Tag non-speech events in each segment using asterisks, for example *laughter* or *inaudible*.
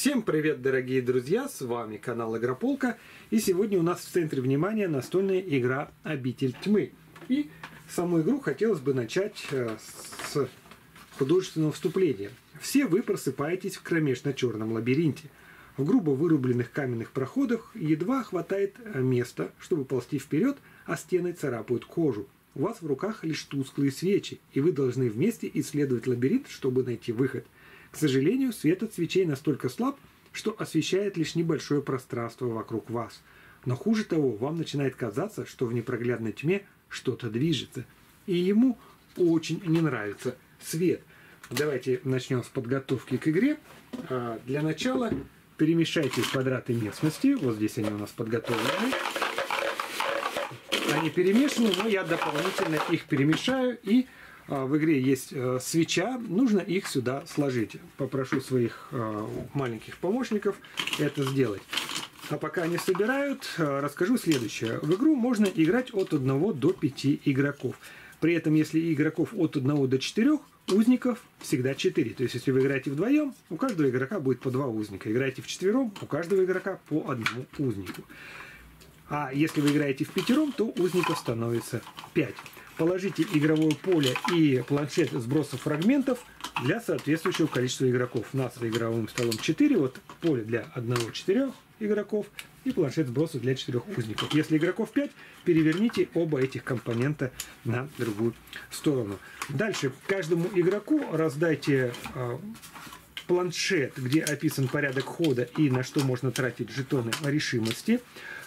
Всем привет, дорогие друзья! С вами канал Игрополка. И сегодня у нас в центре внимания настольная игра «Обитель тьмы». И саму игру хотелось бы начать э, с художественного вступления. Все вы просыпаетесь в кромешно-черном лабиринте. В грубо вырубленных каменных проходах едва хватает э, места, чтобы ползти вперед, а стены царапают кожу. У вас в руках лишь тусклые свечи, и вы должны вместе исследовать лабиринт, чтобы найти выход – к сожалению, свет от свечей настолько слаб, что освещает лишь небольшое пространство вокруг вас. Но хуже того, вам начинает казаться, что в непроглядной тьме что-то движется. И ему очень не нравится свет. Давайте начнем с подготовки к игре. А, для начала перемешайте квадраты местности. Вот здесь они у нас подготовлены. Они перемешаны, но я дополнительно их перемешаю и в игре есть э, свеча, нужно их сюда сложить. Попрошу своих э, маленьких помощников это сделать. А пока они собирают, э, расскажу следующее. В игру можно играть от 1 до 5 игроков. При этом, если игроков от 1 до 4, узников всегда 4. То есть, если вы играете вдвоем, у каждого игрока будет по 2 узника. Играете в четвером, у каждого игрока по одному узнику. А если вы играете в пятером, то узников становится 5 положите игровое поле и планшет сбросов фрагментов для соответствующего количества игроков. У нас за игровым столом 4, вот поле для 1-4 игроков и планшет сбросов для 4 узников. Если игроков 5, переверните оба этих компонента на другую сторону. Дальше каждому игроку раздайте э, планшет, где описан порядок хода и на что можно тратить жетоны решимости.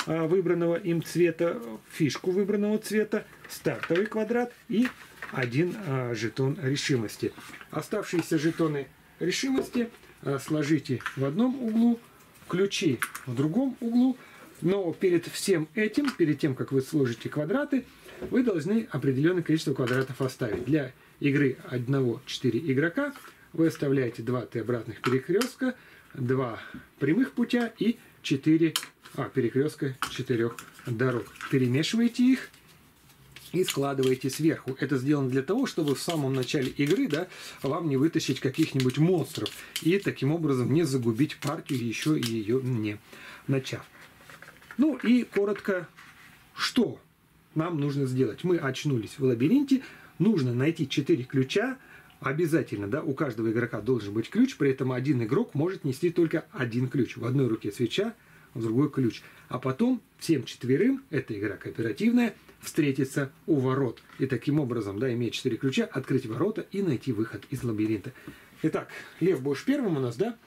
А, выбранного им цвета, фишку выбранного цвета, стартовый квадрат и один а, жетон решимости. Оставшиеся жетоны решимости а, сложите в одном углу, ключи в другом углу. Но перед всем этим, перед тем, как вы сложите квадраты, вы должны определенное количество квадратов оставить. Для игры 1-4 игрока вы оставляете 2 Т-обратных перекрестка, 2 прямых путя и 4 а, перекрестка четырех дорог. Перемешиваете их и складываете сверху. Это сделано для того, чтобы в самом начале игры да, вам не вытащить каких-нибудь монстров и таким образом не загубить партию, еще ее не начав. Ну и коротко, что нам нужно сделать? Мы очнулись в лабиринте, нужно найти 4 ключа, обязательно, да, у каждого игрока должен быть ключ, при этом один игрок может нести только один ключ. В одной руке свеча, в другой ключ. А потом всем четверым, эта игра кооперативная, встретиться у ворот. И таким образом, да, имея четыре ключа, открыть ворота и найти выход из лабиринта. Итак, Лев будешь первым у нас, да?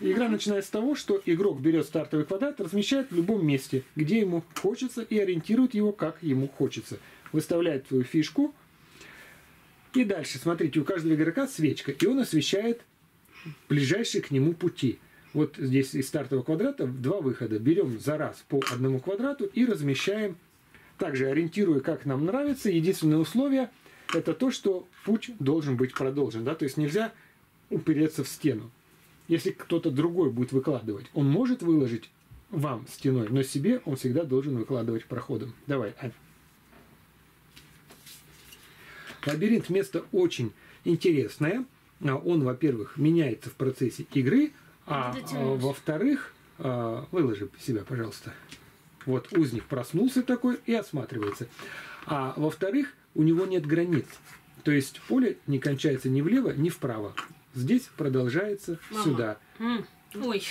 Игра начинается с того, что игрок берет стартовый квадрат, размещает в любом месте, где ему хочется, и ориентирует его, как ему хочется. Выставляет твою фишку. И дальше, смотрите, у каждого игрока свечка, и он освещает ближайшие к нему пути вот здесь из стартового квадрата два выхода. Берем за раз по одному квадрату и размещаем, также ориентируя, как нам нравится. Единственное условие – это то, что путь должен быть продолжен. Да? То есть нельзя упереться в стену. Если кто-то другой будет выкладывать, он может выложить вам стеной, но себе он всегда должен выкладывать проходом. Давай, Ань. Лабиринт место очень интересное. Он, во-первых, меняется в процессе игры – а, а во-вторых, а, выложи себя, пожалуйста. Вот узник проснулся такой и осматривается. А во-вторых, у него нет границ. То есть поле не кончается ни влево, ни вправо. Здесь продолжается Мама. сюда. Ой,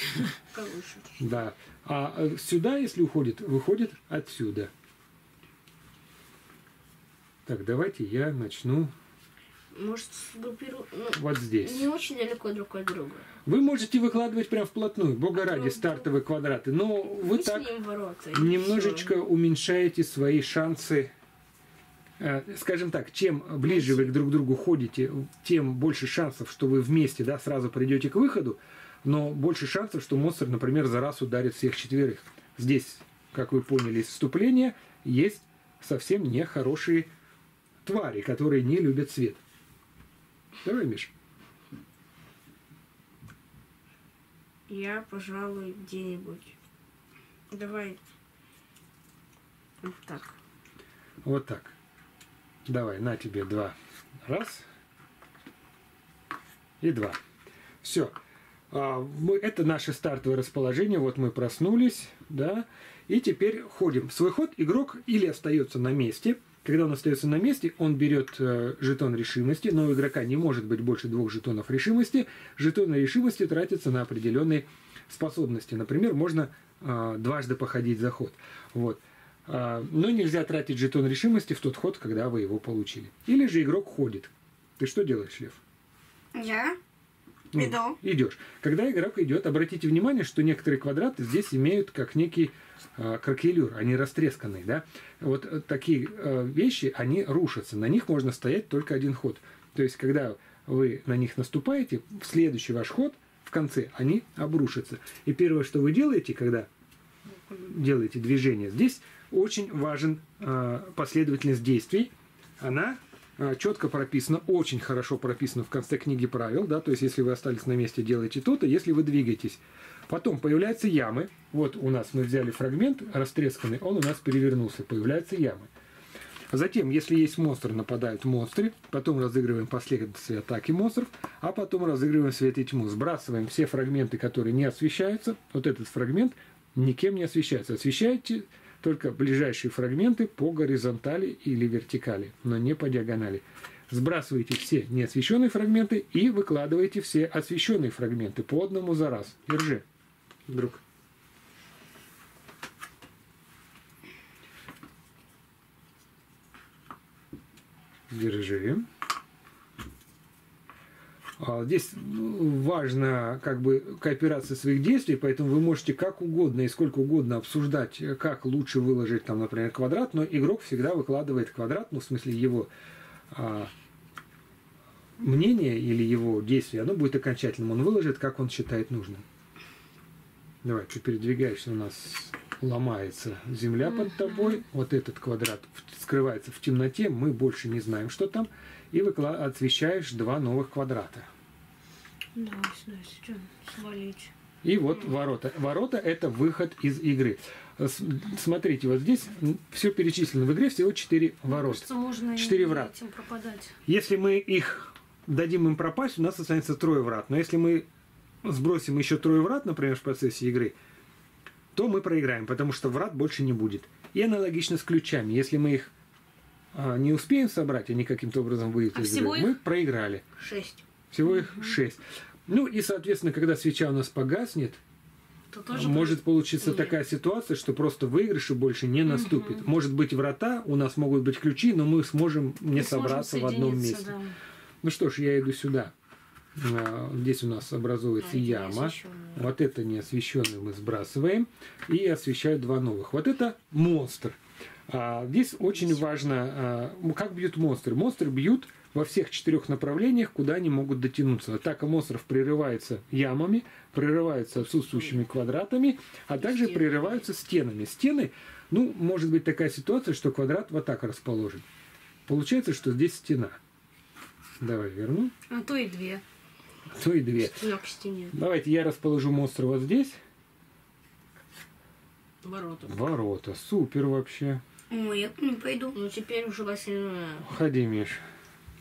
Да. А э, сюда, если уходит, выходит отсюда. Так, давайте я начну может, сгруппиру... ну, вот здесь. Не очень далеко друг от друга. Вы можете выкладывать прям вплотную, бога ради, стартовые квадраты, но вы Мы так ворота, немножечко все. уменьшаете свои шансы э, скажем так, чем ближе вы друг к другу ходите, тем больше шансов, что вы вместе да, сразу придете к выходу, но больше шансов, что монстр, например, за раз ударит всех четверых. Здесь, как вы поняли из вступления, есть совсем нехорошие твари, которые не любят свет. Давай, Миш. Я, пожалуй, где-нибудь. Давай. Вот так. Вот так. Давай, на тебе два. Раз. И два. Все. а, мы, это наше стартовое расположение. Вот мы проснулись, да, и теперь ходим. свой ход игрок или остается на месте. Когда он остается на месте, он берет э, жетон решимости, но у игрока не может быть больше двух жетонов решимости. Жетоны решимости тратятся на определенные способности. Например, можно э, дважды походить за ход. Вот. А, но нельзя тратить жетон решимости в тот ход, когда вы его получили. Или же игрок ходит. Ты что делаешь, Лев? Я иду. Идешь. Когда игрок идет, обратите внимание, что некоторые квадраты здесь имеют как некий э, кракелюр, они растресканные, да. Вот э, такие э, вещи, они рушатся, на них можно стоять только один ход. То есть, когда вы на них наступаете, в следующий ваш ход, в конце, они обрушатся. И первое, что вы делаете, когда делаете движение, здесь очень важен э, последовательность действий. Она четко прописана, очень хорошо прописана в конце книги правил, да, то есть если вы остались на месте, делаете то-то, если вы двигаетесь. Потом появляются ямы. Вот у нас мы взяли фрагмент растресканный, он у нас перевернулся, появляются ямы. Затем, если есть монстр, нападают монстры, потом разыгрываем последовательные атаки монстров, а потом разыгрываем свет и тьму. Сбрасываем все фрагменты, которые не освещаются. Вот этот фрагмент никем не освещается. Освещаете только ближайшие фрагменты по горизонтали или вертикали, но не по диагонали. Сбрасываете все неосвещенные фрагменты и выкладываете все освещенные фрагменты по одному за раз. Держи, друг. Держи. А, Здесь важна как бы кооперация своих действий, поэтому вы можете как угодно и сколько угодно обсуждать, как лучше выложить там, например, квадрат, но игрок всегда выкладывает квадрат, ну в смысле его а, мнение или его действие, оно будет окончательным, он выложит, как он считает нужным. Давай, ты передвигаешься, у нас ломается земля под тобой, вот этот квадрат скрывается в темноте, мы больше не знаем, что там, и выкла- освещаешь два новых квадрата. Свалить. И вот ворота. Ворота – это выход из игры. Смотрите, вот здесь все перечислено. В игре всего четыре ворота. Кажется, можно Четыре и врат. этим пропадать. Если мы их дадим им пропасть, у нас останется трое врат. Но если мы сбросим еще трое врат, например, в процессе игры, то мы проиграем, потому что врат больше не будет. И аналогично с ключами. Если мы их а, не успеем собрать, они каким-то образом выйдут А из игры, мы проиграли. Шесть. Всего их шесть. Ну и, соответственно, когда свеча у нас погаснет, То тоже может получиться Нет. такая ситуация, что просто выигрыша больше не наступит. Может быть врата, у нас могут быть ключи, но мы сможем не мы сможем собраться в одном месте. да. Ну что ж, я иду сюда. А, Здесь у нас образуется А, яма. Вот это неосвещенный мы сбрасываем. И освещаю два новых. Вот это монстр. А, здесь очень важно, а, как бьют монстры. Монстры бьют во всех четырех направлениях, куда они могут дотянуться. Атака монстров прерывается ямами, прерывается отсутствующими квадратами, а также прерываются стенами. Стены, ну, может быть такая ситуация, что квадрат вот так расположен. Получается, что здесь стена. Давай верну. А то и две. То и две. Стена к стене. Давайте я расположу монстра вот здесь. Ворота. Ворота. Супер вообще. Ой, я не пойду. Ну теперь уже остальное. Ходи, Миш.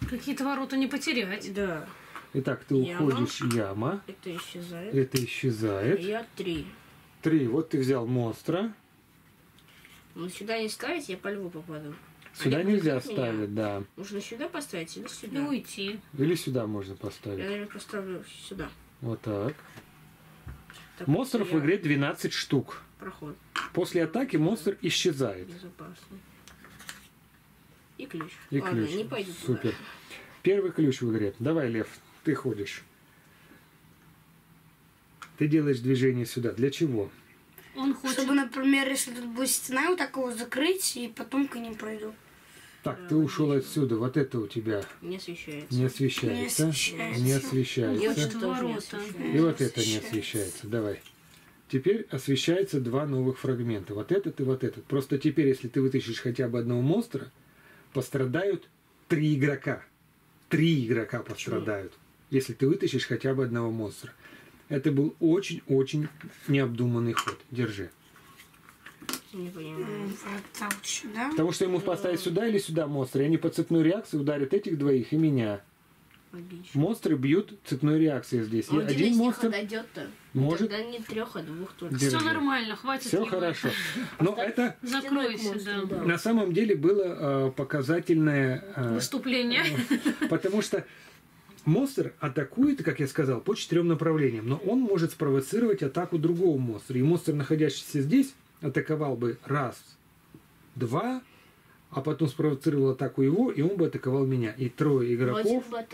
Какие-то ворота не потерять. Да. Итак, ты Яма. уходишь, яма. Это исчезает. Это исчезает. Я три. Три. Вот ты взял монстра. Но сюда не ставить, я по льву попаду. Сюда Они нельзя будут меня? ставить, да. Можно сюда поставить или И сюда? уйти. Или сюда можно Я, поставить. наверное, поставлю сюда. Вот так. Так, Монстров в я- игре 12 штук. Проход. После атаки монстр исчезает. Безопасно. И ключ. И Ладно, ключ. не пойду Супер. туда. Первый ключ в игре. Давай, Лев, ты ходишь. Ты делаешь движение сюда. Для чего? Он хочет... Чтобы, например, если тут будет стена, вот так его закрыть, и потом к ним пройду. Так, ты ушел отсюда. Вот это у тебя Не освещается. не освещается. Не освещается. Не освещается. не освещаю. И вот это не освещается. Давай. Теперь освещается два новых фрагмента. Вот этот и вот этот. Просто теперь, если ты вытащишь хотя бы одного монстра, пострадают три игрока. Три игрока пострадают, если ты вытащишь хотя бы одного монстра. Это был очень-очень необдуманный ход. Держи. Не понимаю. Сюда. Потому что ему поставить сюда или сюда монстра, и они по цепной реакции ударят этих двоих и меня. Логично. Монстры бьют цепной реакцией здесь. И А один, монстр дойдет-то. Может... Тогда не трех, а двух только. Держи. Все нормально, хватит. Все его. хорошо. Но это Стеной к Закройся, да. на самом деле было э, показательное... э, Выступление. Потому что монстр атакует, как я сказал, по четырем направлениям, но он может спровоцировать атаку другого монстра. И монстр, находящийся здесь, атаковал бы раз, два, а потом спровоцировал атаку его, и он бы атаковал меня. И трое игроков бы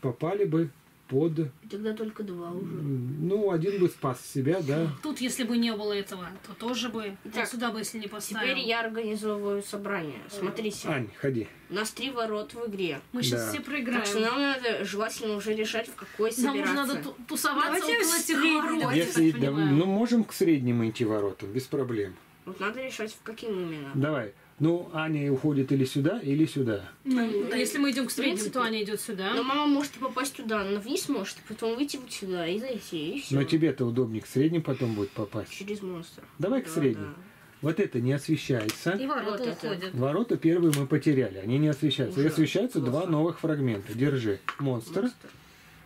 попали бы под... и тогда только два уже. Ну, один бы спас себя, да. Тут, если бы не было этого, то тоже бы. Вот сюда бы, если не поставил. Теперь я организовываю собрание. Смотрите, Ань, ходи. у нас три ворот в игре. Мы сейчас Да. все Так что проиграем. нам надо желательно уже решать, в какой Нам уже собираться. надо ту- тусоваться Давайте около этих ворот. давайте Если, так да, ну, можем к средним идти воротам, без проблем. Вот надо решать, в каким именно. Давай. Ну, Аня уходит или сюда, или сюда. Ну, да, если мы идем к принципе. то Аня идет сюда. Но мама может и попасть туда, но вниз может, и потом выйти вот сюда и зайти, и все. Но тебе-то удобнее к средним потом будет попасть. Через монстра. Давай к Да, средним. да. Вот это не освещается. И ворота Вот уходят. Ворота первые мы потеряли, они не освещаются. И Ужас. освещаются два Плохо. новых фрагмента. Держи. Монстр. Монстр.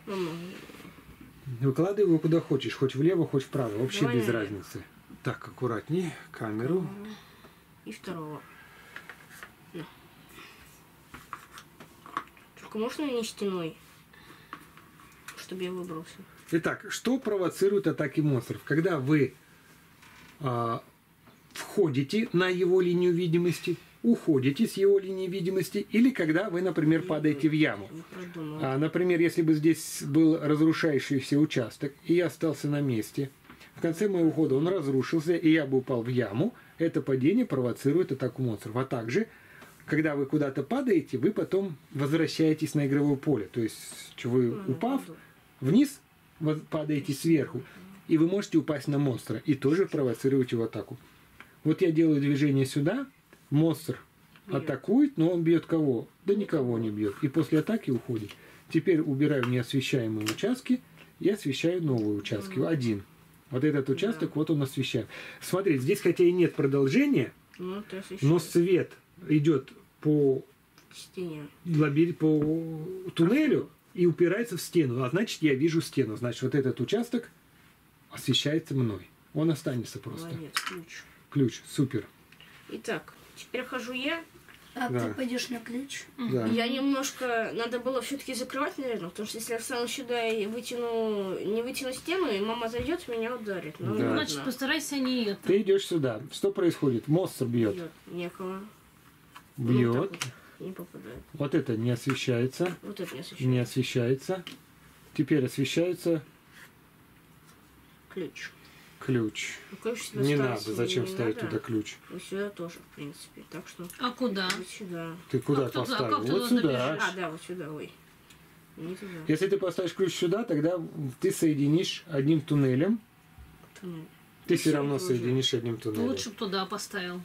Мама, Выкладывай его куда хочешь, хоть влево, хоть вправо. Вообще Давай без налево. разницы. Так, аккуратнее. Камеру. И второго. Только можно не стеной? Чтобы я выбрался. Итак, что провоцирует атаки монстров? Когда вы а, входите на его линию видимости, уходите с его линии видимости, или когда вы, например, падаете в яму. А, например, если бы здесь был разрушающийся участок, и я остался на месте, в конце моего хода он разрушился, и я бы упал в яму, это падение провоцирует атаку монстров. А также, когда вы куда-то падаете, вы потом возвращаетесь на игровое поле. То есть, что вы, упав вниз, падаете сверху, и вы можете упасть на монстра, и тоже провоцировать его атаку. Вот я делаю движение сюда, монстр Бьет. атакует, но он бьет кого? Да никого не бьет. И после атаки уходит. Теперь убираю неосвещаемые участки и освещаю новые участки. Один. Вот этот участок, вот он освещаем. Смотри, здесь хотя и нет продолжения, Ну, то есть но свет идет по, стене. лабир... по туннелю и упирается в стену. А значит, я вижу стену. Значит, вот этот участок освещается мной. Он останется просто. Молодец, ключ. Ключ, супер. Итак, теперь хожу я. А Да. ты пойдешь на ключ? Да. Я немножко... Надо было все-таки закрывать, наверное, потому что если я встану сюда и вытяну... Не вытяну стену, и мама зайдет, меня ударит. Ну, Да. Значит, постарайся не это. Ты идешь сюда. Что происходит? Монстр бьет. Бьет. Некого. Ну, Бьет. вот, не попадает. Вот это не освещается. Вот это не освещает. Не освещается. Теперь освещается Ключ. ключ. Ну, Не надо. Зачем не ставить надо. туда ключ? Вот сюда тоже, в принципе. Так что А куда? вот сюда. Ты куда Как туда? поставил? Ты вот сюда. добежишь? А, да, вот сюда, ой. Не туда. Если ты поставишь ключ сюда, тогда ты соединишь одним туннелем. Туннель. Ты Ну, все равно уже. соединишь одним Ну, туннелем. лучше бы туда поставил.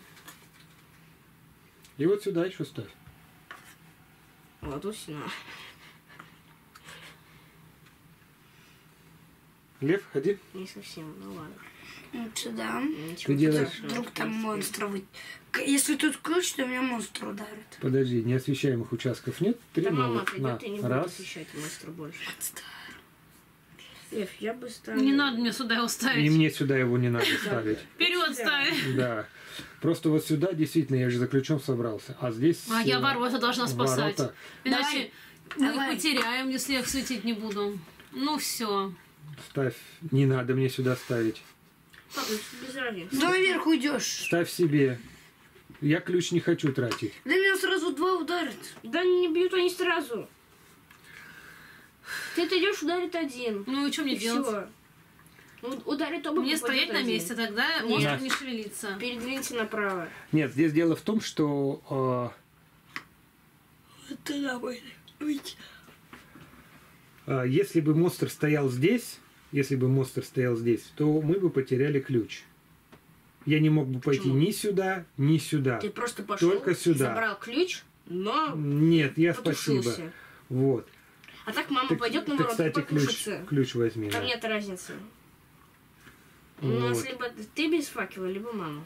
И вот сюда еще ставь. Вот сюда. Лев, ходи. Не совсем, ну ладно. Вот сюда. Ничего Ты делаешь- Вдруг там монстр вы... Если тут ключ, то меня монстр ударит. Подожди, неосвещаемых участков нет. Три Да мама новых. На. придет и не будет Раз. освещать монстра больше. Лев, я бы ставил... Не надо мне сюда его И ставить. мне сюда его не надо *laughs* ставить. Вперед ставь. Да. Просто вот сюда действительно я же за ключом собрался. А здесь... А я ворота должна спасать. ворота. Иначе мы Давай. их потеряем, если я их светить не буду. Ну все. Ставь. Не надо мне сюда ставить. Папа, без разницы. Да наверх уйдешь. Ставь себе. Я ключ не хочу тратить. Да меня сразу два ударит. Да не бьют они сразу. Ты идешь, ударит один. Ну и что мне И делать? все. Ударит оба Мне стоять на один. месте, тогда Нет. монстр не шевелится. Передвинься направо. Нет, здесь дело в том, что Туда будет. э, э, если бы монстр стоял здесь, если бы монстр стоял здесь, то мы бы потеряли ключ. Я не мог бы пойти Почему? ни сюда, ни сюда. Ты просто пошел, Только сюда. забрал ключ, но Нет, я спасибо. потушился. Вот. А так мама Ты, пойдет ты, на ворот и кстати, ключ, ключ возьми. Там да. нет разницы. У нас Вот. либо ты без факела, либо мама.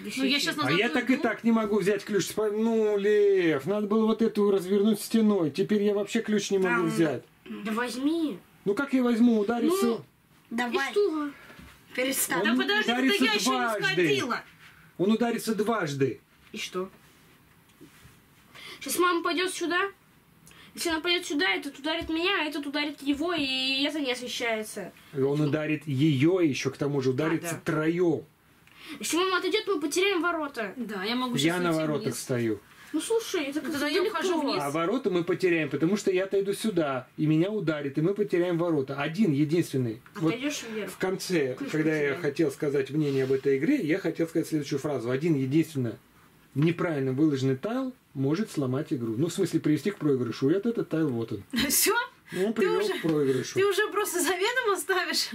Ну, я сейчас А я так и так не могу взять ключ. Ну, Лев, надо было вот эту развернуть стеной. Теперь я вообще ключ не могу Там. взять. Да возьми. Ну как я возьму, удариться? Ну, Давай, И что? перестань. Да Он подожди, это ударится я еще не дважды. сходила. Он ударится дважды. И что? Сейчас мама пойдет сюда. Если она пойдет сюда, этот ударит меня, а этот ударит его, и это не освещается. И Он ударит ее еще, к тому же ударится да. троем. Если мама отойдет, мы потеряем ворота. Да, я могу Я на воротах вниз. стою. Ну слушай, это как-то я ухожу вниз. А ворота мы потеряем, потому что я отойду сюда, и меня ударит, и мы потеряем ворота. Один, единственный. Вот Отойдешь вверх. в конце, Ключ когда я потеряем. хотел сказать мнение об этой игре, я хотел сказать следующую фразу. Один, единственный, неправильно выложенный тайл может сломать игру. Ну, в смысле, привести к проигрышу. И вот этот тайл, вот *laughs* он. Все? Он привел уже- к проигрышу. Ты уже просто заведомо ставишь?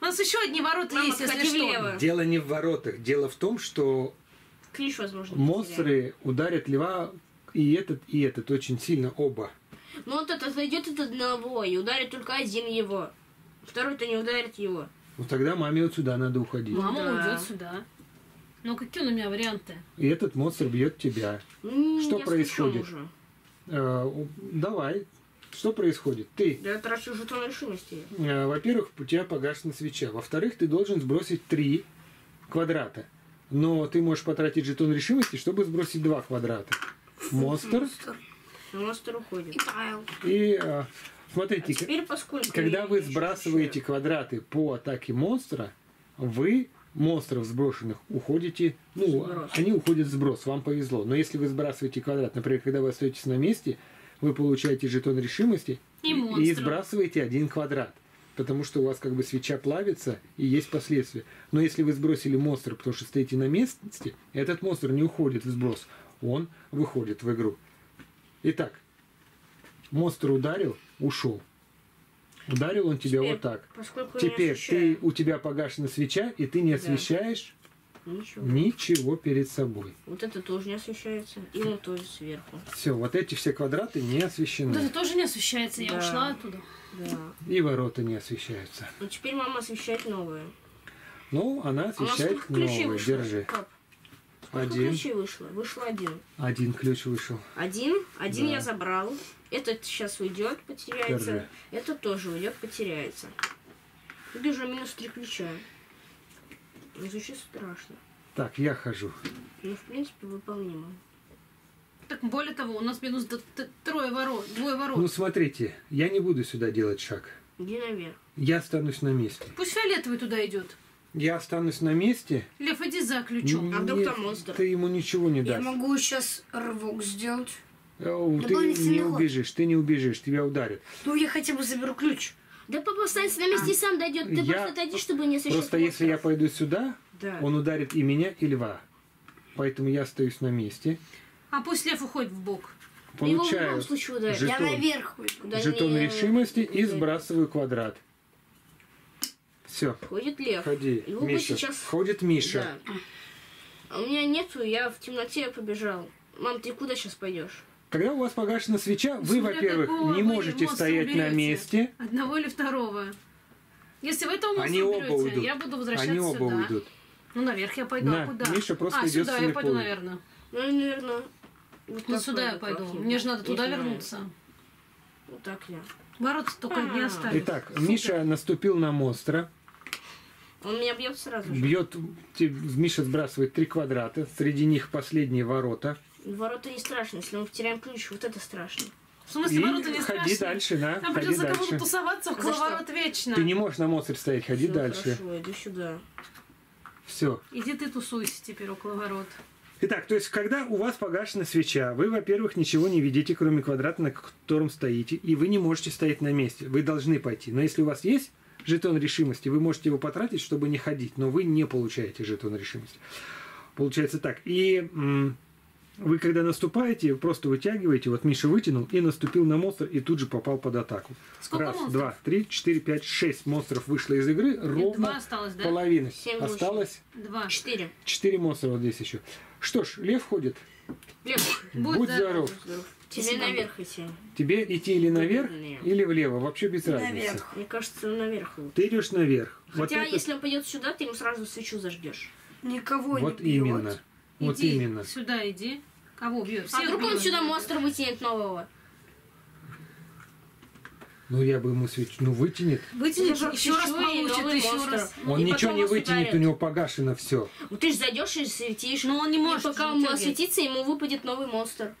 У нас еще одни ворота Мама, есть, если что. влево. Дело не в воротах. Дело в том, что Ключ, возможно, монстры ударят льва и этот, и этот очень сильно оба. Ну вот это зайдет от одного и ударит только один его. Второй-то не ударит его. Ну тогда маме вот сюда надо уходить. Мама Да. уйдет сюда. Ну, какие у меня варианты? И этот монстр бьет тебя. Ну, Что происходит? уже. Э, давай. Что происходит? Ты, Да я трачу жетон решимости. э, во-первых, у тебя погашена свеча. Во-вторых, ты должен сбросить три квадрата. Но ты можешь потратить жетон решимости, чтобы сбросить два квадрата. Монстр Монстр уходит. И тайл. и... э, А смотрите, к- теперь поскольку... когда вы еще сбрасываете квадраты по атаке монстра, вы монстров сброшенных уходите, ну, Сброс. они уходят в сброс, вам повезло. Но если вы сбрасываете квадрат, например, когда вы остаетесь на месте, вы получаете жетон решимости И и сбрасываете один квадрат. Потому что у вас как бы свеча плавится и есть последствия. Но если вы сбросили монстра, потому что стоите на месте, этот монстр не уходит в сброс, он выходит в игру. Итак, монстр ударил, ушел. Ударил он тебя Теперь, вот так. Теперь ты, у тебя погашена свеча, и ты не Да. освещаешь Ничего. ничего перед собой. Вот это тоже не освещается. И он тоже сверху. Все, вот эти все квадраты не Вот освещены. это тоже не освещается, я Да. ушла оттуда. Да. И ворота не освещаются. Ну теперь мама освещает новые. Ну, она А освещает ключей новые. Держи. Пап, сколько Один. ключей вышло? Вышло один. Один ключ вышел. Один, один Да. я забрал. Этот сейчас уйдет, потеряется. Держи. Этот тоже уйдет, потеряется. Тут уже минус три ключа. Ну, звучит страшно. Так, я хожу. Но в принципе выполнимо. Так более того, у нас минус трое ворот, двое ворот. Ну, смотрите, я не буду сюда делать шаг. Иди наверх. Я останусь на месте. Пусть фиолетовый туда идет. Я останусь на месте. Лев, иди за ключом. А вдруг не- там монстр? Ты ему ничего не Я дашь. могу сейчас рывок сделать. Оу, ты Дополнительный не ход. убежишь, ты не убежишь, тебя ударят. Ну, я хотя бы заберу ключ. Да папа останется на месте и сам дойдет. Ты Я- просто отойди, чтобы не освещать Просто если я монстров. пойду сюда, Да. он ударит и меня, и льва. Поэтому я остаюсь на месте. А пусть лев уходит в бок. Его в любом Получаю случае ударит. Жетон. Я наверх жетон решимости и сбрасываю квадрат. Все, Ходит лев. ходи, Его Миша. сейчас... Ходит Миша. Да. А у меня нету, я в темноте побежал. Мам, ты куда сейчас пойдешь? Когда у вас погашена свеча, вы, во-первых, не можете стоять на уберете. месте. Одного или второго. Если вы этого монстра Они оба уберете, уйдут. я буду возвращаться Они оба сюда. уйдут. Ну, наверх я пойду, На, а куда? Миша просто а, идет сюда я пойду, наверное. Ну, наверное... Вот Ну, сюда я пойду. как-нибудь. Мне же надо Не туда знаю. вернуться. Вот так я. Ворот только не А. оставить. Итак, Миша наступил на монстра. Он меня бьет сразу же. Бьет, Миша сбрасывает три квадрата. Среди них последние ворота. Ворота не страшно, если мы потеряем ключ, вот это страшно. В смысле, И ворота не ходи дальше, на, Нам ходи придется кому-то дальше. тусоваться около ворот вечно. Ты не можешь на монстре стоять, ходи Всё, дальше. Хорошо, иду сюда. Все. Иди ты тусуйся теперь около ворот. Итак, то есть, когда у вас погашена свеча, вы, во-первых, ничего не видите, кроме квадрата, на котором стоите, и вы не можете стоять на месте. Вы должны пойти. Но если у вас есть жетон решимости, вы можете его потратить, чтобы не ходить, но вы не получаете жетон решимости. Получается так. И вы, когда наступаете, просто вытягиваете, вот Миша вытянул и наступил на монстр, и тут же попал под атаку. Сколько Раз, монстров? два, три, четыре, пять, шесть монстров вышло из игры, два ровно осталось, да? половина. Семь. Осталось Два. Четыре. четыре монстра вот здесь еще. Что ж, лев ходит. Лев, Будь Будь здоров. здоров. здоров. Тебе наверх идти. Тебе идти или наверх, Наверх. или влево, вообще без разницы. Наверх. Мне кажется, наверх. лучше. Ты идешь наверх. Вот Хотя, это- если он пойдет сюда, ты ему сразу свечу зажгешь. Никого Вот не бьет. именно. Вот иди именно. сюда, иди. Кого бьет? А Всех вдруг он бьет. сюда монстр вытянет нового? Ну я бы ему свечу. Ну вытянет. Вытянет, Зажег еще раз и получит, еще монстр. раз. Он и ничего не вытянет, ударит. у него погашено все. Ну ты же зайдешь и светишь. Но он не и может пока он осветится, ему выпадет новый монстр.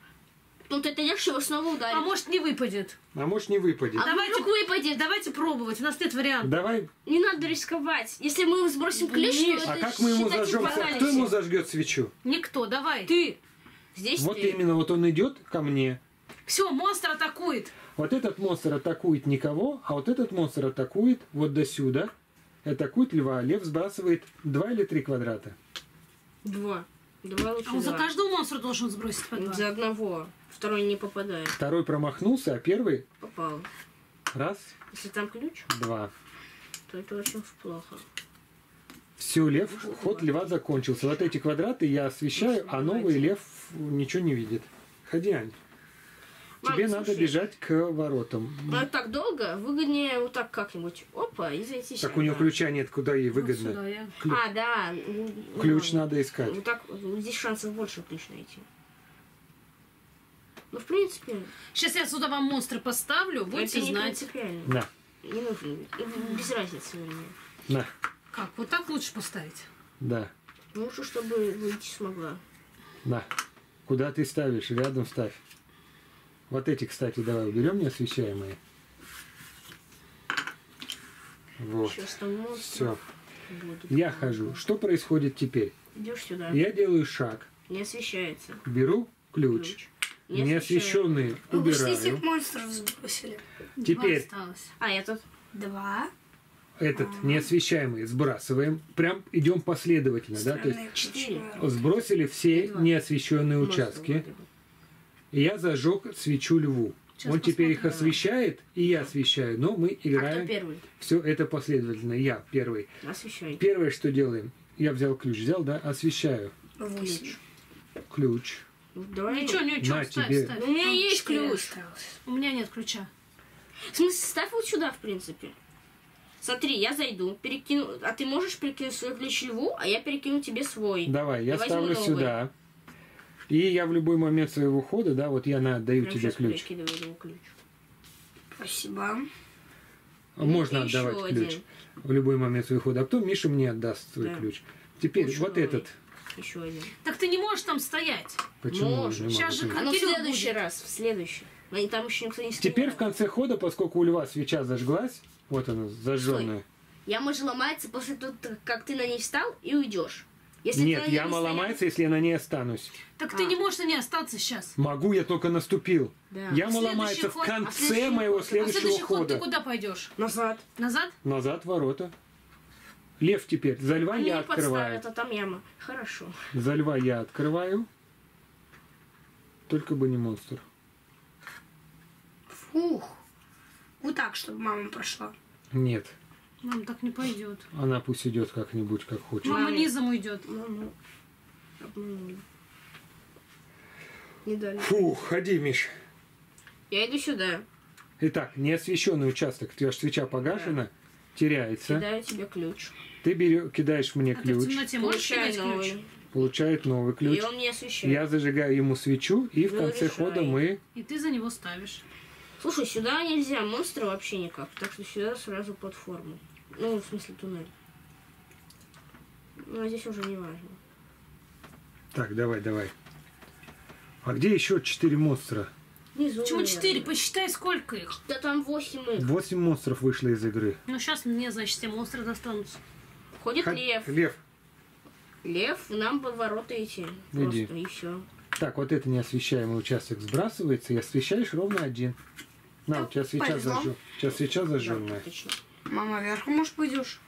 Потом ты отойдешь, его снова ударит. А может не выпадет. А может не выпадет. А Давайте- вдруг выпадет? Давайте пробовать, у нас нет вариантов. Давай. Не надо рисковать. Если мы сбросим ключ, Нет. то А это как мы ему считайте зажжем? Кто ему зажгет свечу? Никто, давай. Ты. Здесь Вот ты. именно, вот он идет ко мне. Все, монстр атакует. Вот этот монстр атакует никого, а вот этот монстр атакует вот до сюда. Атакует льва. Лев сбрасывает два или три квадрата. Два. Два лучше А он за два. каждого монстра должен сбросить по два. За одного. Второй не попадает. Второй промахнулся, а первый Попал. раз, Если там ключ, два. то это очень плохо. Все, лев, ход льва закончился. Вот эти квадраты я освещаю, а новый лев ничего не видит. Ходи, Ань. Мам, Тебе надо слушай, бежать к воротам. Это так долго, выгоднее вот так как-нибудь. Опа, и зайти Так у нее сюда. ключа нет, куда ей Вот выгодно. сюда я. Клю- А, да. ну, Ключ ну, надо искать. Вот так, вот здесь шансов больше ключ найти. Ну, в принципе, Сейчас я сюда вам монстры поставлю, будете это не знать. принципиально. На, Не нужно. Без разницы мне. на, Как, вот так лучше поставить? да, Лучше, чтобы выйти смогла. на. Куда ты ставишь? Рядом ставь. Вот эти, кстати, давай уберем неосвещаемые. Вот. Сейчас там монстры Все. будут. Я хожу. Что происходит теперь? Идешь сюда. Я делаю шаг, Не освещается. беру ключ, Ключ. Неосвещенные Вы убираю. всех монстров сбросили. Теперь Два осталось. А, этот. Два. этот неосвещаемый сбрасываем. Прям идем последовательно, да? То есть четыре. сбросили все Два. неосвещенные участки. И я зажег свечу льву. Сейчас Он теперь их освещает, и я освещаю. Но мы А кто играем первый? все это последовательно. Я первый. Освещай. Первое, что делаем, я взял ключ, взял, да, освещаю. Восемь. Ключ. Давай. Ничего, ничего, На ставь, тебе. ставь. У меня есть ключ. У меня нет ключа. В смысле, ставь вот сюда, в принципе. Смотри, я зайду, перекину. А ты можешь перекинуть свой ключ льву, а я перекину тебе свой. Давай, я ставлю новый. сюда. И я в любой момент своего хода, да, вот я на, даю Прям тебе ключ. ключ. Спасибо. Можно И еще отдавать один. ключ в любой момент своего хода. А потом Миша мне отдаст свой Да. ключ. Теперь Лучше вот новый. этот. Еще один. Так ты не можешь там стоять. Почему Можешь. не могу Щас же? А ну в следующий будет. раз, в следующий. Они там еще никто не Теперь стрелял. в конце хода, поскольку у льва свеча зажглась, вот она, зажженная. Яма же ломается после того, как ты на ней встал и уйдешь. Если Нет, яма не стоял- ломается, если я на ней останусь. Так А. ты не можешь на ней остаться сейчас. Могу, я только наступил. Да. Яма ломается в ход- а конце следующий моего ход- а А следующего следующий ход ты хода. куда пойдешь? Назад. Назад? Назад ворота. Лев теперь. За льва Они я не открываю. подставят, а там яма. Хорошо. За льва я открываю. Только бы не монстр. Фух. Вот так, чтобы мама прошла. Нет. Мам, так не пойдет. Она пусть идет как-нибудь, как хочет. Мама низом уйдет. Обманули. Не дали. Фу, ходи, Миш. Я иду сюда. Итак, неосвещенный участок, у тебя ж свеча погашена, теряется. Кидаю тебе ключ. Ты берё, кидаешь мне А ты в ключ, темноте можешь кидать ключ? получает новый ключ. И он не освещает. Я зажигаю ему свечу, и в Ну, конце решай. хода мы... И ты за него ставишь. Слушай, сюда нельзя монстра вообще никак. Так что сюда сразу платформу. Ну, в смысле туннель. Ну, а здесь уже не важно. Так, давай, давай. А где еще четыре монстра? Внизу, Почему четыре? Посчитай, сколько их. Да там восемь их. Восемь монстров вышло из игры. Ну, сейчас мне, значит, все монстры достанутся. Ходит Ход- лев. Лев. Лев, нам под ворота идти. Иди. Просто, и все. Так, вот это неосвещаемый участок сбрасывается, и освещаешь ровно один. На, у тебя свеча повезло. зажжена. У тебя свеча зажженная. точно. Мама, вверху, может, пойдешь?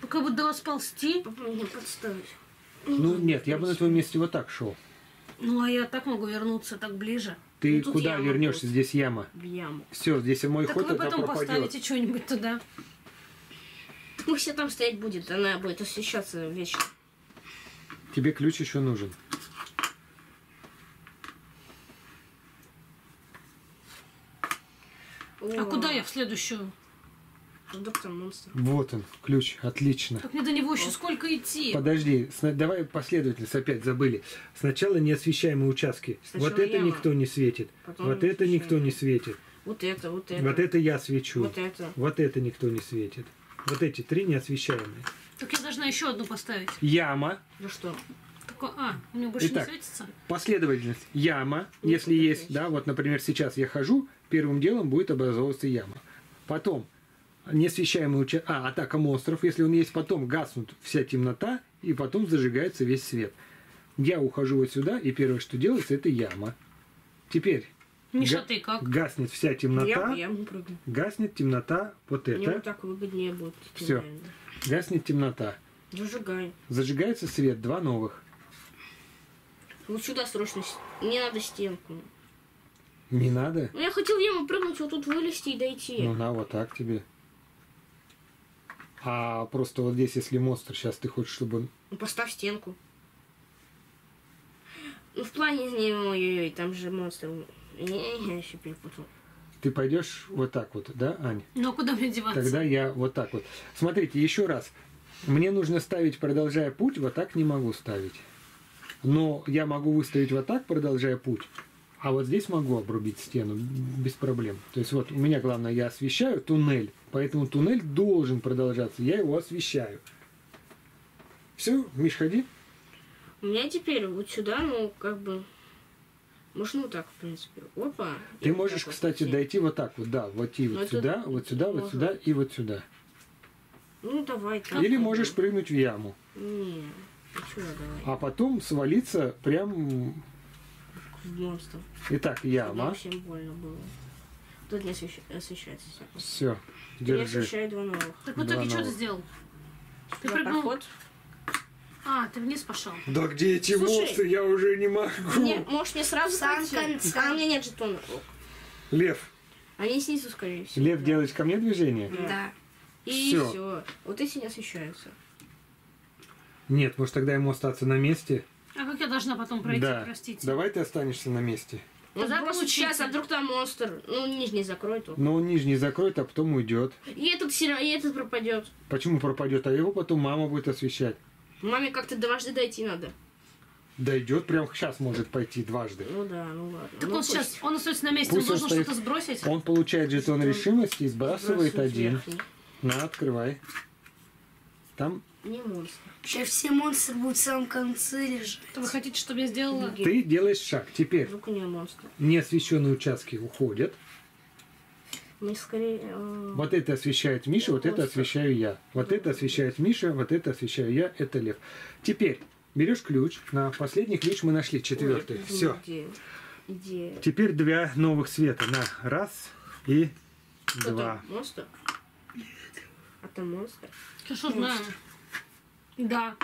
Пока бы до вас ползти. Папа меня подставить. Ну нет, я бы на твоем месте вот так шел. Ну, а я так могу вернуться, так ближе. Ты Ну, куда вернешься? будет. Здесь яма. В яму. Все, здесь мой Так ход вы потом пропадет. поставите что-нибудь туда. Все там стоять будет, она будет освещаться вечно. Тебе ключ еще нужен. А куда я в следующую? Доктор монстр. Вот он, ключ, отлично. Так мне до него еще сколько идти? Подожди, давай последовательность опять забыли. Сначала неосвещаемые участки. Сначала вот это яма. никто не светит. Потом вот это никто не светит. Вот это, вот это. Вот это я свечу. Вот это. Вот это никто не светит. Вот эти три неосвещаемые. Так я должна еще одну поставить. Яма. Ну что? Такой, а, у него больше Итак. не светится? Последовательность. Яма. Нет, Если это есть, есть. да, вот, например, сейчас я хожу, первым делом будет образовываться яма. Потом неосвещаемый участок. А, атака монстров. Если он есть, потом гаснут вся темнота, и потом зажигается весь свет. Я ухожу вот сюда, и первое, что делается, это яма. Теперь Миша, Га- ты как? гаснет вся темнота, Я, я не прыгну. гаснет темнота, вот Мне вот это, так выгоднее будет. Наверное. гаснет темнота. Зажигай. Зажигается свет, два новых. Вот сюда срочно. Мне надо стенку. Не надо? Ну я хотел яму прыгнуть, вот тут вылезти и дойти. Ну на, вот так тебе. А просто вот здесь, если монстр, сейчас ты хочешь, чтобы он... Ну поставь стенку. Ну в плане не ой-ой-ой, там же монстр. Не, я еще перепутал. Ты пойдешь вот так вот, да, Ань? Ну а куда мне деваться? Тогда я вот так вот. Смотрите, еще раз. Мне нужно ставить, продолжая путь, вот так не могу ставить. Но я могу выставить вот так, продолжая путь. А вот здесь могу обрубить стену без проблем. То есть вот у меня главное, я освещаю туннель. Поэтому туннель должен продолжаться. Я его освещаю. Все, Миш, ходи. У меня теперь вот сюда, ну, как бы... Можно вот так, в принципе. Опа. Ты вот можешь, вот кстати, идти. дойти вот так вот, да, вот и Ну, вот это сюда, вот сюда, вот сюда и вот сюда. Ну, давай так. Или вот. можешь прыгнуть в яму, Не, ну сюда давай. а потом свалиться прям... Монстр. Итак, яма. всем больно было. Тут не освещ- освещается. Все, Я держи. освещаю два новых. Так в Два итоге что ты сделал? Ты Сюда прыгнул? проход. А, ты вниз пошел. Да где эти Слушай, монстры? Я уже не могу. Не, можешь мне сразу пройти? конце. А у меня нет жетона. Лев, Они снизу, скорее всего. Лев, да. делаешь ко мне движение? Да. И Всё. все. Вот эти не освещаются. Нет, может тогда ему остаться на месте? А как я должна потом пройти, да. простите? Давай ты останешься на месте. Ну, просто сейчас, а вдруг там монстр? Ну, нижний закроет. вот. Но он нижний закроет, а потом уйдет. И этот, сера- и этот пропадет. Почему пропадет? А его потом мама будет освещать. Маме как-то дважды дойти надо. Дойдет, прям сейчас может пойти дважды. Ну да, ну ладно. Так ну, он пусть. сейчас, он остается на месте, Пусть он он должен стоит. что-то сбросить. Он получает жетон решимости и сбрасывает один. верхний. На, открывай. Там Не монстр. Сейчас все монстры будут в самом конце лежать. Вы хотите, чтобы я сделала? Ты делаешь шаг. Теперь Вдруг у нее монстр. неосвещенные участки уходят. Мы скорее... э, Вот это освещает Миша, вот это Монстр. освещаю я. Вот это освещает Миша, вот это освещаю я, это Лев. Теперь берешь ключ. На последний ключ мы нашли, четвертый. ой, Все. Идея. Идея. Теперь два новых света. На, раз и Кто два. там? Монстр? А там монстр? Я что знаю? Да.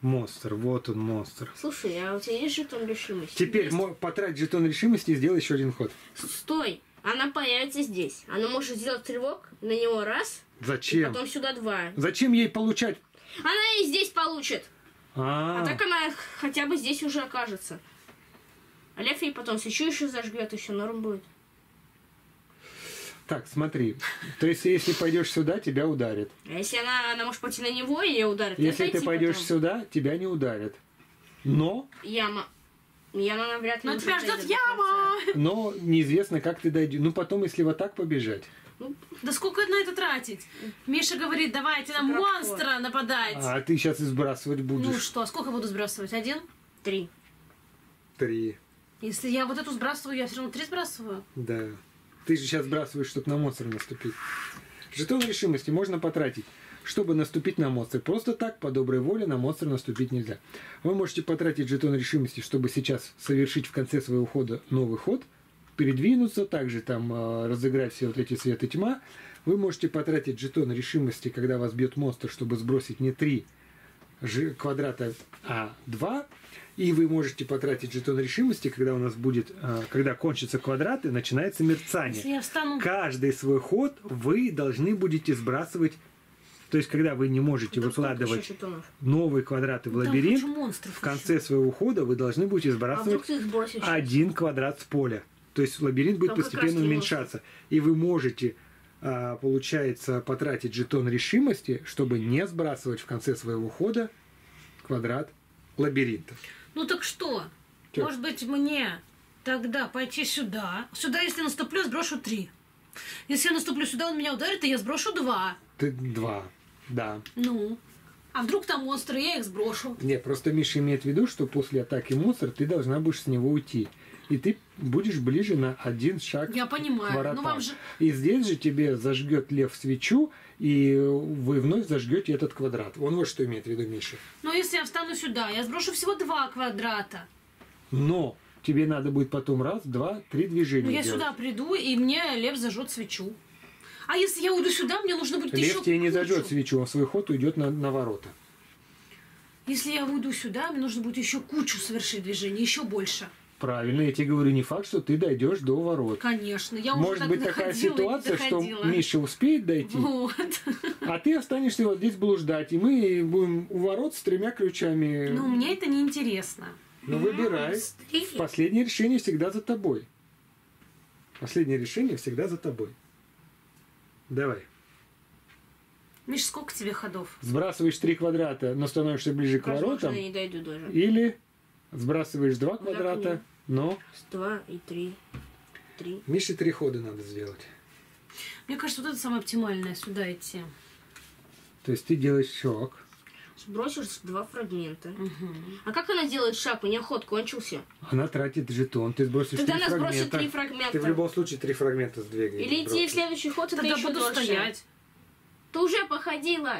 Монстр, вот он монстр. Слушай, а у тебя есть жетон решимости? Теперь Есть. мо- потрать жетон решимости и сделай еще один ход. Стой! Она появится здесь. Она может сделать тревог, на него раз, и Зачем? потом сюда два. Зачем ей получать? Она и здесь получит. А, А так она хотя бы здесь уже окажется. А Лев ей потом свечу еще зажгет, и все норм будет. Так, смотри. То есть, если пойдешь сюда, тебя ударит. А если она, она может пойти на него и ее ударит? Если ты отойти пойдешь потом. сюда, тебя не ударит. Но, Яма. Яма навряд ли Но тебя ждет яма! но неизвестно, как ты дойдешь. Ну, потом, если вот так побежать. Да сколько на это тратить? Миша говорит, давайте на Проход. монстра нападать. А ты сейчас и сбрасывать Ну будешь. что, сколько буду сбрасывать? Один? Три. Три. Если я вот эту сбрасываю, я все равно три сбрасываю. Да. Ты же сейчас сбрасываешь, чтобы на монстра наступить. Жетон решимости можно потратить, чтобы наступить на монстр. Просто так, по доброй воле, на монстра наступить нельзя. Вы можете потратить жетон решимости, чтобы сейчас совершить в конце своего хода новый ход, передвинуться, также там э, разыграть все вот эти свет и тьма. Вы можете потратить жетон решимости, когда вас бьет монстр, чтобы сбросить не 3 квадрата, а 2. И вы можете потратить жетон решимости, когда у нас будет, э, когда кончатся квадраты, начинается мерцание. Если я встану... Каждый свой ход вы должны будете сбрасывать. То есть, когда вы не можете Там выкладывать еще новые квадраты в Там лабиринт, в конце своего хода вы должны будете А сбрасывать сейчас? один квадрат с поля. То есть лабиринт будет Там постепенно уменьшаться. И вы можете а, получается потратить жетон решимости, чтобы не сбрасывать в конце своего хода квадрат лабиринта. Ну так что? Чё? Может быть, мне тогда пойти сюда? Сюда, если наступлю, сброшу три. Если я наступлю сюда, он меня ударит, и я сброшу два. Ты два. Да. Ну. А вдруг там монстры, я их сброшу. Не, просто Миша имеет в виду, что после атаки монстра ты должна будешь с него уйти. И ты будешь ближе на один шаг Я к понимаю. воротам. Ну вам же... И здесь же тебе зажгет лев свечу, и вы вновь зажгете этот квадрат. Он вот что имеет в виду Миша. Но если я встану сюда, я сброшу всего два квадрата. Но тебе надо будет потом раз, два, три движения Ну я делать. сюда приду, и мне лев зажжет свечу. А если я уйду сюда, мне нужно будет еще Лев тебе не зажжет свечу, он в свой ход уйдет на, на ворота. Если я уйду сюда, мне нужно будет еще кучу совершить движений, еще больше. Правильно, я тебе говорю, не факт, что ты дойдешь до ворот. Конечно, я уже Может так быть такая ситуация, что. Миша успеет дойти, Вот. а ты останешься вот здесь блуждать, и мы будем у ворот с тремя ключами. Ну, мне это не интересно. Ну, выбирай. Быстрее. Последнее решение всегда за тобой. Последнее решение всегда за тобой. Давай. Миш, сколько тебе ходов? Сбрасываешь три квадрата, но становишься ближе к Возможно, воротам. я не дойду даже. Или сбрасываешь два квадрата, но Два и три. Три. Мише три хода надо сделать. Мне кажется, вот это самое оптимальное, сюда идти. То есть ты делаешь шаг. Сбросишь два фрагмента. Мгм. А как она делает шаг? У нее ход кончился. Она тратит жетон, ты сбросишь Тогда три она сбросит фрагмента. три фрагмента. Ты в любом случае три фрагмента сдвигаешь. Или идти в следующий ход, Тогда еще буду дольше. стоять. Ты уже походила.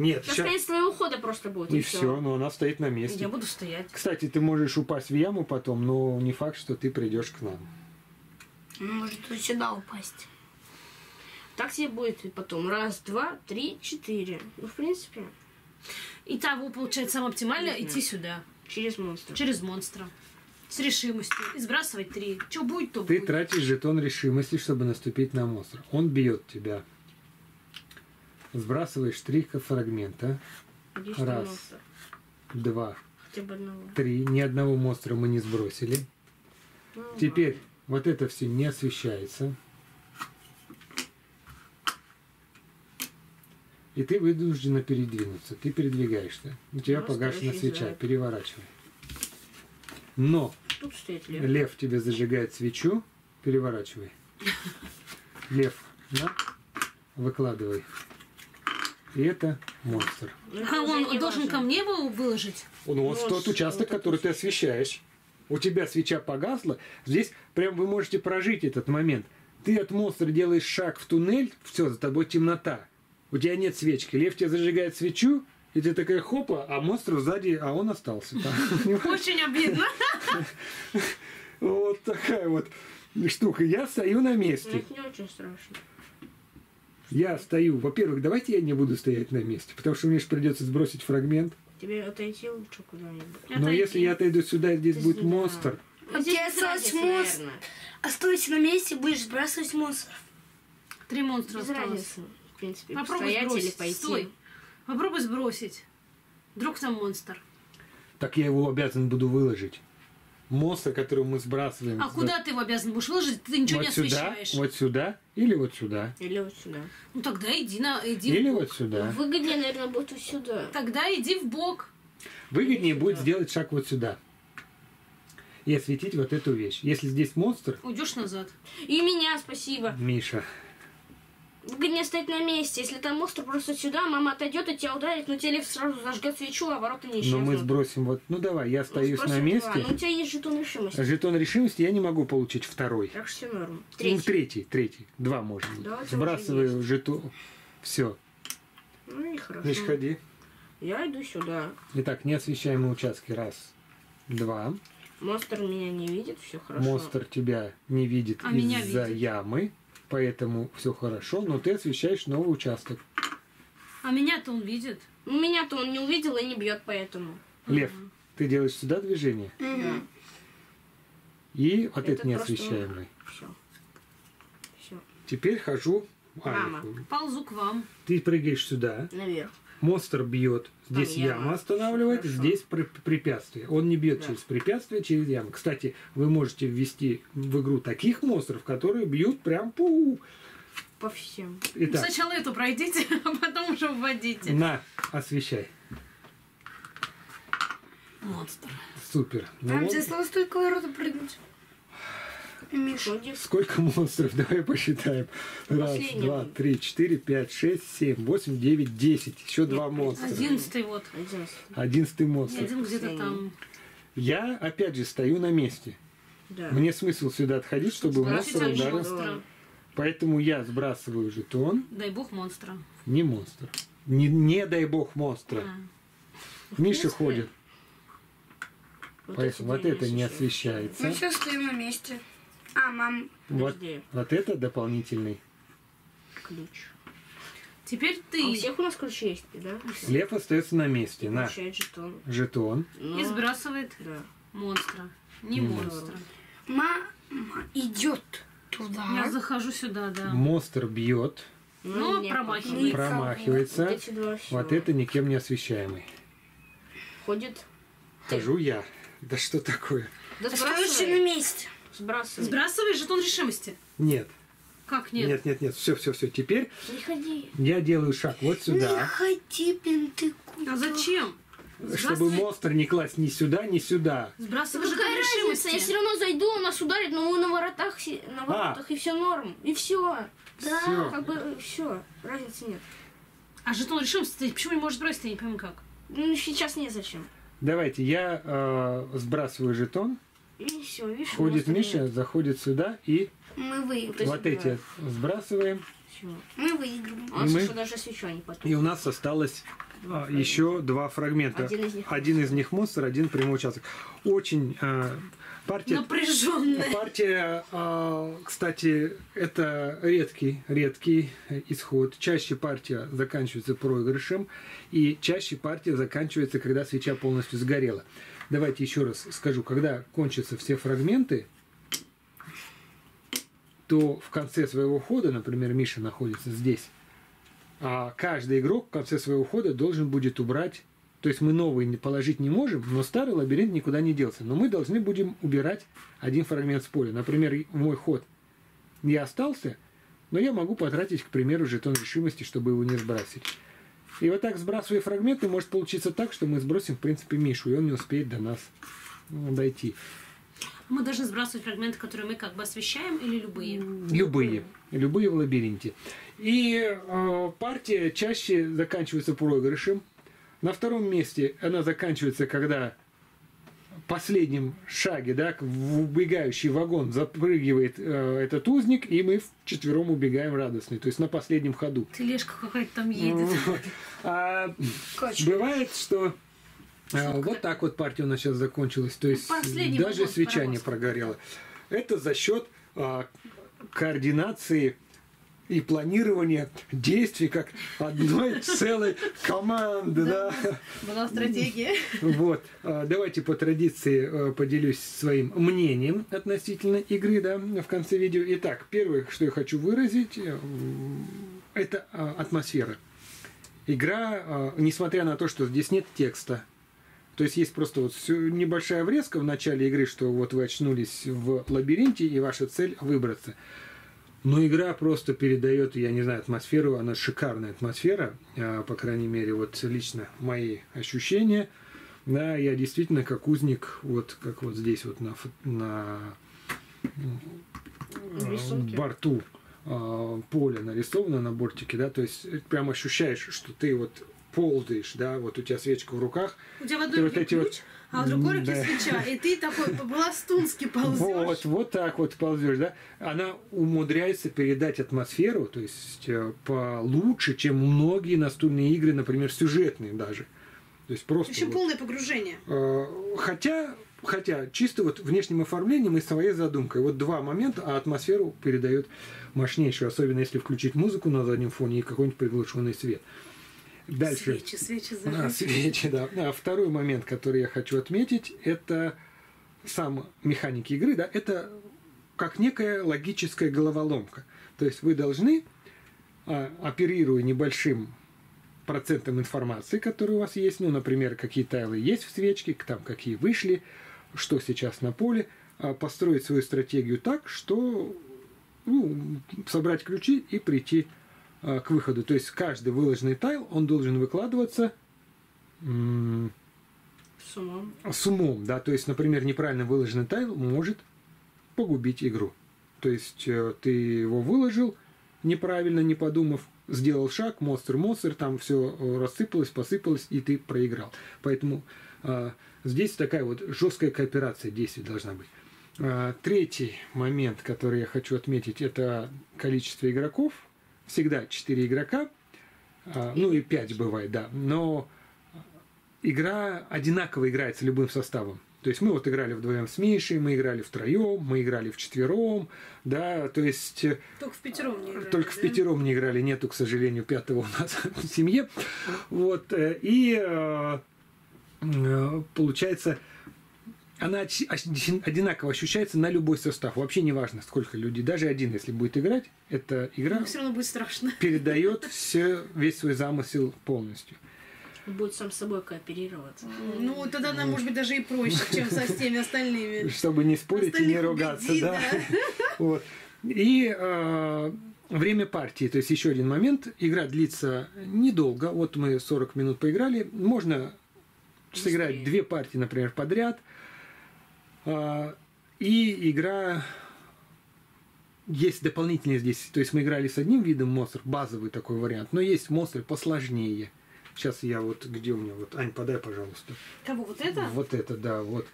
Нет, Сейчас конец твоего хода просто будет. И всё. все, но она стоит на месте. Я буду стоять. Кстати, ты можешь упасть в яму потом, но не факт, что ты придешь к нам. Он может вот сюда упасть. Так тебе будет и потом. Раз, два, три, четыре. Ну, в принципе, Итого, получается, самое оптимальное идти сюда. через монстра. Через монстра. С решимостью. И сбрасывать три. Что будет, то Ты будет. тратишь жетон решимости, чтобы наступить на монстра. Он бьет тебя. Сбрасываешь три фрагмента. Сюда, Раз. монстр. Два, три. Ни одного монстра мы не сбросили. Ну, Теперь вот это все не освещается. И ты вынуждена передвинуться. Ты передвигаешься. У тебя Ну, погашена свеча. зад. Переворачивай. Но Тут стоит лев. лев тебе зажигает свечу. Переворачивай. *laughs* Лев, на, выкладывай. И это монстр. Ну, А он должен важно. ко мне его выложить? Ну, вот Вот тот что участок, вот который ты освещаешь. У тебя свеча погасла. Здесь прям вы можете прожить этот момент. Ты от монстра делаешь шаг в туннель, все, за тобой темнота. У тебя нет свечки. Лев тебе зажигает свечу, и ты такая хопа, а монстр сзади, а он остался. *laughs* Очень обидно. *laughs* Вот такая вот штука. Я стою на Ну, месте. это не очень страшно. Я стою. Во-первых, давайте я не буду стоять на месте, потому что мне же придется сбросить фрагмент. Тебе отойти лучше куда-нибудь. Но Отойди. если я отойду сюда, здесь Ты будет сюда. монстр. Вот здесь осталось монстр. Остойся на месте, будешь сбрасывать монстров. Три монстра Без осталось. разницы. В принципе, Попробуй сбросить. пойти. Стой. Попробуй сбросить. Вдруг там монстр. Так я его обязан буду выложить. Монстр, который мы сбрасываем. А куда ты его обязан будешь выложить? Ты ничего вот не сюда, освещаешь. вот сюда или вот сюда. Или вот сюда. Ну тогда иди на иди Или в бок. вот сюда. Выгоднее, наверное, будет вот сюда. Тогда иди в бок. Выгоднее будет сделать шаг вот сюда. И осветить вот эту вещь. Если здесь монстр, Уйдешь назад. И меня, спасибо. Миша, Выгоднее стоять на месте. Если там монстр просто сюда, мама отойдет и тебя ударит, но тебе лев сразу зажгет свечу, а ворота не но исчезнут. мы сбросим вот... Ну давай, я Ну, остаюсь на два. месте. Но у тебя есть жетон решимости. Жетон решимости я не могу получить второй. Так что все норм. Ну, Третий. третий, третий. Два можно. Да, Сбрасываю жетон. Все. Ну и хорошо. Значит, ходи. Я иду сюда. Итак, неосвещаемые участки. Раз, два. Монстр меня не видит, все хорошо. Монстр тебя не видит А меня из-за ямы, поэтому все хорошо, но ты освещаешь новый участок. А меня-то он видит. Ну, Меня-то он не увидел и не бьет поэтому. Лев, ты делаешь сюда движение, Да. и вот Это это неосвещаемый. Все. Все. Теперь хожу. Мама. Алифу. Ползу к вам. Ты прыгаешь сюда, Наверх. Монстр бьет, здесь Там яма. яма останавливает, Хорошо. здесь при- препятствие. Он не бьет Да. через препятствие, через яму. Кстати, вы можете ввести в игру таких монстров, которые бьют прям пу. по всем. Итак, Сначала эту пройдите, *laughs* а потом уже вводите. на, освещай. Монстр. Супер. Ну Там вот, тебе осталось только ворота прыгнуть. Вроде сколько монстров? *laughs* Давай посчитаем. Раз, Последний два, три, четыре, пять, шесть, семь, восемь, девять, десять. Еще два Нет, монстра. Одиннадцатый вот. одиннадцатый. Монстр. один где-то там. Я, опять же, стою на месте. Да. Мне смысл сюда отходить, чтобы монстр ударил. монстра. Поэтому я сбрасываю жетон, Дай бог монстра. не монстр. Не, не дай бог монстра. А. Миша ходит. Вот Поэтому вот это не освещается. Мы все стоим на месте. А, мам, Вот, Подожди, вот это дополнительный. ключ. Теперь А у ты. всех у нас ключи есть, да? Лев остается на месте. На Получает жетон. жетон. Но- И сбрасывает Да. монстра. Не Не монстра. мама идет туда. Я захожу сюда, да. Монстр бьет, Ну, не промахивается. Никого. промахивается. Вот эти два всё. Вот это никем не освещаемый. Ходит. Хожу я. Да что такое? Да Остаешься на месте. Сбрасывай. Сбрасываешь жетон решимости. Нет. Как нет? Нет, нет, нет. Все, все, все. Теперь Не ходи. я делаю шаг вот Не сюда, ходи, бинты. А зачем? чтобы Сбрасывай, монстр не класть ни сюда, ни сюда. сбрасывай Какая жетон разница? Я все решимости. равно зайду, он нас ударит, но мы на воротах, на воротах и все норм. И все. Да, Всё. как бы все. Разницы нет. А жетон решимости ты почему не можешь бросить? Я не пойму как. Ну, сейчас незачем. Давайте, я э, сбрасываю жетон, И все, видишь? ходит Миша, заходит сюда и Мы выиграем. вот эти сбрасываем. Всё. Мы выиграем. А у нас мы- еще даже свеча не потом. И у нас осталось а, еще два фрагмента. Один из них Один из них монстр, один прямой участок. Очень э, партия. Напряженная. Партия, а, кстати, это редкий, редкий исход. Чаще партия заканчивается проигрышем, и чаще партия заканчивается, когда свеча полностью сгорела. Давайте еще раз скажу, когда кончатся все фрагменты, то в конце своего хода, например, Миша находится здесь, а каждый игрок в конце своего хода должен будет убрать, то есть мы новый не положить не можем, но старый лабиринт никуда не делся. Но мы должны будем убирать один фрагмент с поля. Например, мой ход я остался, но я могу потратить, к примеру, жетон решимости, чтобы его не сбрасить. И вот так, сбрасывая фрагменты, может получиться так, что мы сбросим, в принципе, Мишу, и он не успеет до нас ну, дойти. Мы должны сбрасывать фрагменты, которые мы как бы освещаем, или любые? Любые. Любые в лабиринте. И э, партия чаще заканчивается проигрышем. На втором месте она заканчивается, когда последнем шаге, да, в убегающий вагон запрыгивает э, этот узник, и мы вчетвером убегаем радостный, то есть на последнем ходу. Тележка какая-то там едет. Вот. А бывает, что э, вот так вот партия у нас сейчас закончилась. То есть Последний даже свеча не паровоза. прогорела. Это за счет а, координации и планирования действий как одной *laughs* целой команды. Да. Была стратегия. Вот. А, Давайте по традиции э, поделюсь своим мнением относительно игры да, в конце видео. Итак, первое, что я хочу выразить, э, м, это а, атмосфера. Игра, а, несмотря на то, что здесь нет текста, то есть есть просто вот небольшая врезка в начале игры, что вот вы очнулись в лабиринте и ваша цель выбраться. Но игра просто передает, я не знаю, атмосферу, она шикарная атмосфера, а, по крайней мере, вот лично мои ощущения. Да, я действительно как узник, вот как вот здесь вот на, на рисунке. борту а, поля нарисовано на бортике, да, то есть э, прям ощущаешь, что ты вот ползаешь, да, вот у тебя свечка в руках, У тебя в Ты одной вот руке эти вот- ключ, а в другой руке Да. свеча. И ты такой по-пластунски ползешь. Вот, вот так вот ползешь, да. Она умудряется передать атмосферу, то есть э, получше, чем многие настольные игры, например, сюжетные даже. То есть просто. Еще вот, полное погружение. э, хотя, хотя чисто вот внешним оформлением и своей задумкой. Вот два момента, а атмосферу передает мощнейшую, особенно если включить музыку на заднем фоне и какой-нибудь приглушенный свет. Дальше. Свечи, свечи А, зажги. свечи, да. А второй момент, который я хочу отметить, это сам механики игры, да, это как некая логическая головоломка. То есть вы должны, а, оперируя небольшим процентом информации, которая у вас есть, ну, например, какие тайлы есть в свечке, там какие вышли, что сейчас на поле, а, построить свою стратегию так, что ну, собрать ключи и прийти к выходу. То есть каждый выложенный тайл, он должен выкладываться С умом. с умом, да, то есть, например, неправильно выложенный тайл может погубить игру. То есть э, ты его выложил неправильно, не подумав, сделал шаг, монстр, монстр, там все рассыпалось, посыпалось, и ты проиграл. Поэтому э, здесь такая вот жесткая кооперация действий должна быть. А, Третий момент, который я хочу отметить, это количество игроков. Всегда 4 игрока, а, ну и 5 бывает, да. Но игра одинаково играется любым составом. То есть мы вот играли вдвоем с Мишей, мы играли втроем, мы играли вчетвером, да, то есть э, Только в пятером не играли, только в да? пятером не играли, нету, к сожалению, пятого у нас *laughs* в семье. Вот, э, и э, получается, она одинаково ощущается на любой состав. Вообще не важно, сколько людей. Даже один, если будет играть, эта игра Но все равно будет страшно. *laughs* передает все, весь свой замысел полностью. Будет сам с собой кооперироваться. Ну, тогда нам, может быть, даже и проще, чем со всеми остальными. Чтобы не спорить и не ругаться, убедить, да. *laughs* Вот. И э, время партии, то есть еще один момент. Игра длится недолго. Вот мы 40 минут поиграли. Можно сыграть две партии, например, подряд. А, И игра есть дополнительные здесь. То есть мы играли с одним видом монстров, базовый такой вариант, но есть монстры посложнее. Сейчас я вот, где у меня, вот, Ань, подай, пожалуйста. Кого, вот это? Вот это, да, вот.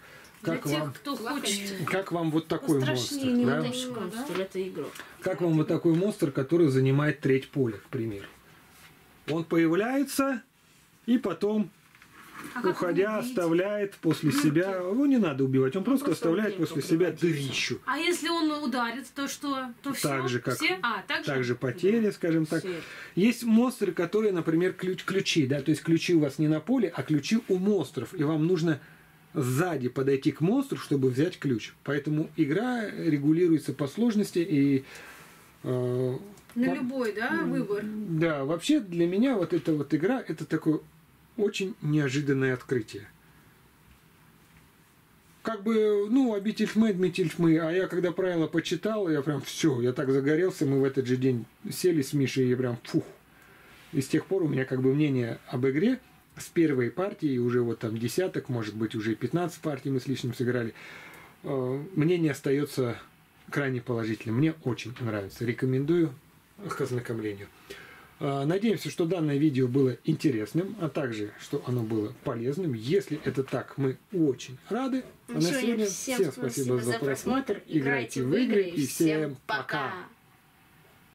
Для Как тех, вам, кто Лакомый. хочет. как вам вот такой монстр? Не да? монстр, это игрок. Как вам вот такой монстр, который занимает треть поля, к примеру? Он появляется и потом, А уходя, оставляет после себя... Его не надо убивать, он просто, просто оставляет после себя дырищу. А если он ударит, то что? То все? Так же, как- Все? А, так же? Также потери, скажем так. Всё. Есть монстры, которые, например, ключ, ключи, да, то есть ключи у вас не на поле, а ключи у монстров, и вам нужно сзади подойти к монстру, чтобы взять ключ. Поэтому игра регулируется по сложности и э, На любой, да, выбор? Да, вообще для меня вот эта вот игра это такое очень неожиданное открытие. Как бы, ну, обитель тьмы, обитель тьмы, а я когда правила почитал, я прям все, я так загорелся, мы в этот же день сели с Мишей и прям фух. И с тех пор у меня как бы мнение об игре с первой партии, уже вот там десяток, может быть, уже и 15 партий мы с лишним сыграли, э, мнение остается крайне положительным. Мне очень нравится. Рекомендую к ознакомлению. А, Надеемся, что данное видео было интересным, а также, что оно было полезным. Если это так, мы очень рады. А на Ну, сегодня сегодня всем всем спасибо за просмотр. Играйте в игры и всем пока!